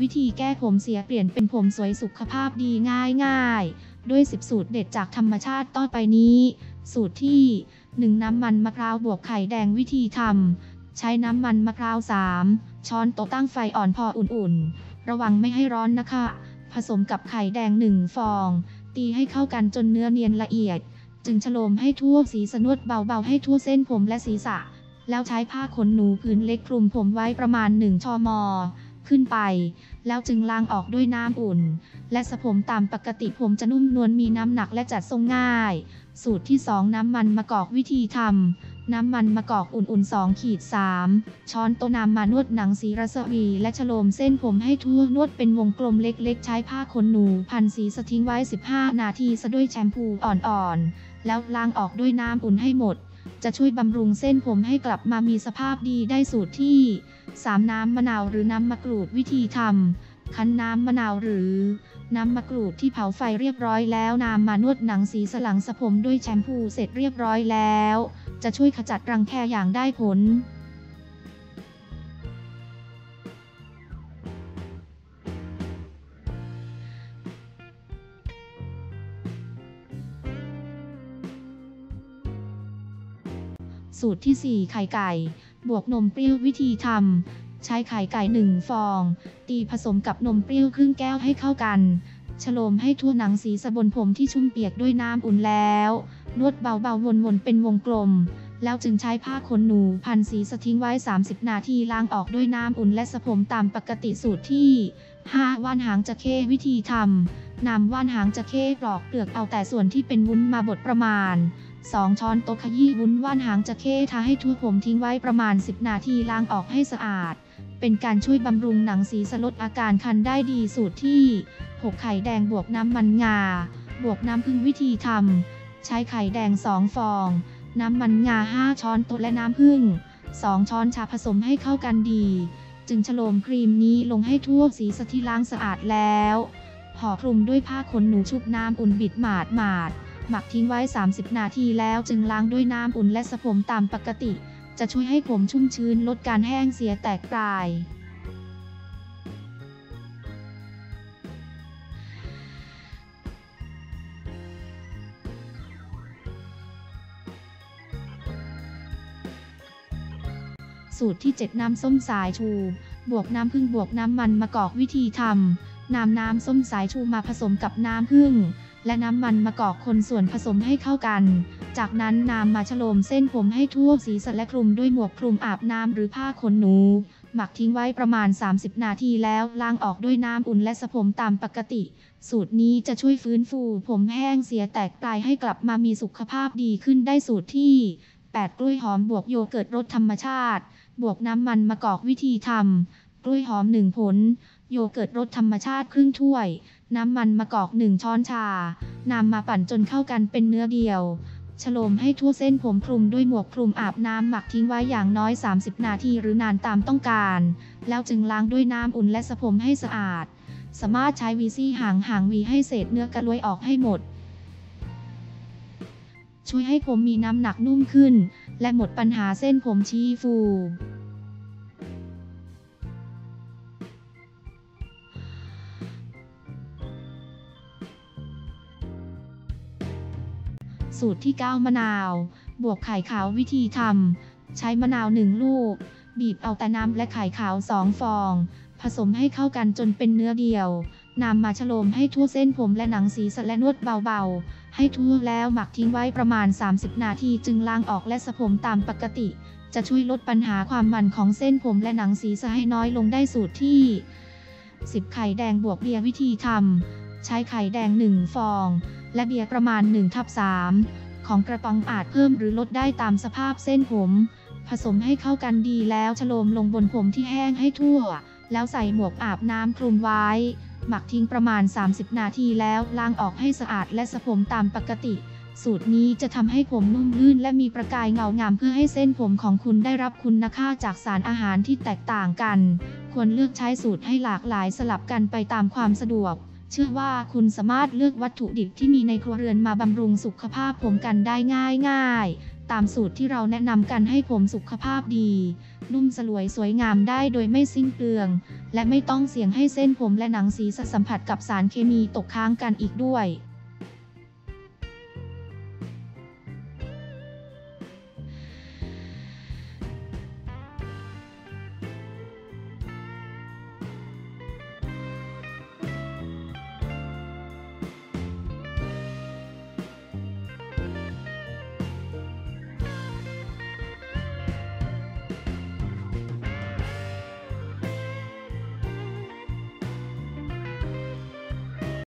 วิธีแก้ผมเสียเปลี่ยนเป็นผมสวยสุขภาพดีง่ายง่ายด้วย 10 สูตรเด็ดจากธรรมชาติต่อไปนี้ สูตรที่ 1 น้ำมันมะพร้าวบวกไข่แดงวิธีทำใช้น้ำมันมะพร้าว 3 ช้อนโต๊ะตั้งไฟอ่อนพออุ่นๆ ระวังไม่ให้ร้อนนะคะ ผสมกับไข่แดง 1 ฟอง ตีให้เข้ากันจนเนื้อเนียนละเอียด จึงฉโลมให้ทั่วสีสนวดเบาๆ ให้ทั่วเส้นผมและศีรษะ แล้วใช้ผ้าขนหนูผืนเล็กคลุมผมไว้ประมาณ 1 ชม ขึ้นไป แล้วจึงล้างออกด้วยน้ำอุ่น และสระผมตามปกติผมจะนุ่มนวลมีน้ำหนักและจัดทรงง่าย สูตรที่ 2 น้ำมันมะกอกวิธีทำน้ำมันมะกอกอุ่นๆ2ขีด3ช้อนโต๊ะน้ำมานวดหนังสีรัศวีและฉโลมเส้นผมให้ทั่วนวดเป็นวงกลมเล็กๆ ใช้ผ้าขนหนูพันสีสทิ้งไว้ 15 นาทีซะด้วยแชมพูอ่อนๆแล้วล้างออกด้วยน้ำอุ่นให้หมด จะช่วยบำรุงเส้นผมให้กลับมามีสภาพดีได้สูตรที่ 3 น้ำมะนาวหรือน้ำมะกรูดวิธีทำคั้นน้ำมะนาวหรือ น้ำมะกรูดที่เผาไฟเรียบร้อยแล้วนำมานวดหนังสีสลังสะผมด้วยแชมพูเสร็จเรียบร้อยแล้ว จะช่วยขจัดรังแคอย่างได้ผล สูตรที่ 4 ไข่ไก่ บวกนมเปรี้ยววิธีทำ ใช้ไข่ไก่ 1 ฟอง ตีผสมกับนมเปรี้ยวครึ่งแก้วให้เข้ากัน ฉโลมให้ทั่วหนังสีสะบนผมที่ชุ่มเปียกด้วยน้ำอุ่นแล้ว นวดเบาๆวนๆเป็นวงกลม แล้วจึงใช้ผ้าขนหนูพันสีสทิ้งไว้ 30 นาทีล้างออกด้วยน้ำอุ่นและสะผมตามปกติสูตรที่ 5 ว่านหางจะเข้วิธีทำนำว่านหางจะเข้ปลอกเปลือกเอาแต่ส่วนที่เป็นวุ้นมาบดประมาณ 2 ช้อนโต๊ะขยี้วุ้นว่านหางจะเข้ทาให้ทั่วผมทิ้งไว้ประมาณ 10 นาทีล้างออกให้สะอาด เป็นการช่วยบำรุงหนังสีสลดอาการคันได้ดีสูตรที่ 6 ไข่แดงบวกน้ำมันงา บวกน้ำผึ้งวิธีทำใช้ไข่แดง 2 ฟอง น้ำมันงา 5 ช้อนโต๊ะและน้ำผึ้ง2 ช้อนชาผสมให้เข้ากันดี จึงฉโลมครีมนี้ลงให้ทั่วสีสที่ล้างสะอาดแล้วห่อคลุมด้วยผ้าขนหนูชุบน้ำอุ่นบิดหมาดหมาด หมักทิ้งไว้ 30 นาทีแล้วจึงล้างด้วยน้ำอุ่นและสะผมตามปกติ จะช่วยให้ผมชุ่มชื้นลดการแห้งเสียแตกปลายสูตรที่ 7 น้ำส้มสายชู บวกน้ำผึ้งบวกน้ำมันมะกอกวิธีทำนำน้ำส้มสายชูมาผสมกับน้ำผึ้ง และน้ำมันมะกอกคนส่วนผสมให้เข้ากัน จากนั้นนำมาฉโลมเส้นผมให้ทั่วศีรษะและคลุมด้วยหมวกคลุมอาบน้ำหรือผ้าขนหนู หมักทิ้งไว้ประมาณ 30 นาทีแล้วล้างออกด้วยน้ำอุ่นและสะผมตามปกติ สูตรนี้จะช่วยฟื้นฟูผมแห้งเสียแตกปลายให้กลับมามีสุขภาพดีขึ้นได้สูตรที่ 8 กล้วยหอมบวกโยเกิร์ตรสธรรมชาติ บวกน้ำมันมะกอกวิธีทำกล้วยหอม1ผล โยเกิร์ตรสธรรมชาติครึ่งถ้วย น้ำมันมะกอก1ช้อนชานำมาปั่นจนเข้ากันเป็นเนื้อเดียว ฉโลมให้ทั่วเส้นผมคลุมด้วยหมวกคลุมอาบน้ำหมักทิ้งไว้อย่างน้อย 30 นาทีหรือนานตามต้องการ แล้วจึงล้างด้วยน้ำอุ่นและสระผมให้สะอาด สามารถใช้วีซี่หางหางวีให้เศษเนื้อกระลวยออกให้หมด ช่วยให้ผมมีน้ำหนักนุ่มขึ้น และหมดปัญหาเส้นผมชี้ฟู สูตรที่ 9 มะนาว บวกไข่ขาววิธีทำ ใช้มะนาว 1 ลูก บีบเอาแต่น้ำและไข่ขาว 2 ฟอง ผสมให้เข้ากันจนเป็นเนื้อเดียวนำมาฉโลมให้ทั่วเส้นผมและหนังศีรษะและนวดเบาๆ ให้ทั่วแล้วหมักทิ้งไว้ประมาณ 30 นาทีจึงล้างออกและสระผมตามปกติ จะช่วยลดปัญหาความมันของเส้นผมและหนังศีรษะให้น้อยลงได้สูตรที่ 10 ไข่แดงบวกเบียร์วิธีทำ ใช้ไข่แดง 1 ฟอง และเบียร์ประมาณ1ทับ3ของกระป๋องอาจเพิ่มหรือลดได้ตามสภาพเส้นผม ผสมให้เข้ากันดีแล้วฉโลมลงบนผมที่แห้งให้ทั่ว แล้วใส่หมวกอาบน้ำคลุมไว้ หมักทิ้งประมาณ 30 นาทีแล้วล้างออกให้สะอาดและสะผมตามปกติสูตรนี้จะทำให้ผมนุ่มลื่นและมีประกายเงางามเพื่อให้เส้นผมของคุณได้รับคุณค่าจากสารอาหารที่แตกต่างกัน ควรเลือกใช้สูตรให้หลากหลายสลับกันไปตามความสะดวก เชื่อว่าคุณสามารถเลือกวัตถุดิบที่มีในครัวเรือนมาบำรุงสุขภาพผมกันได้ง่ายง่ายตามสูตรที่เราแนะนำกันให้ผมสุขภาพดี นุ่มสลวยสวยงามได้โดยไม่สิ้นเปลือง และไม่ต้องเสี่ยงให้เส้นผมและหนังศีรษะสัมผัสกับสารเคมีตกค้างกันอีกด้วย